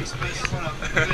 express. Voilà. Vous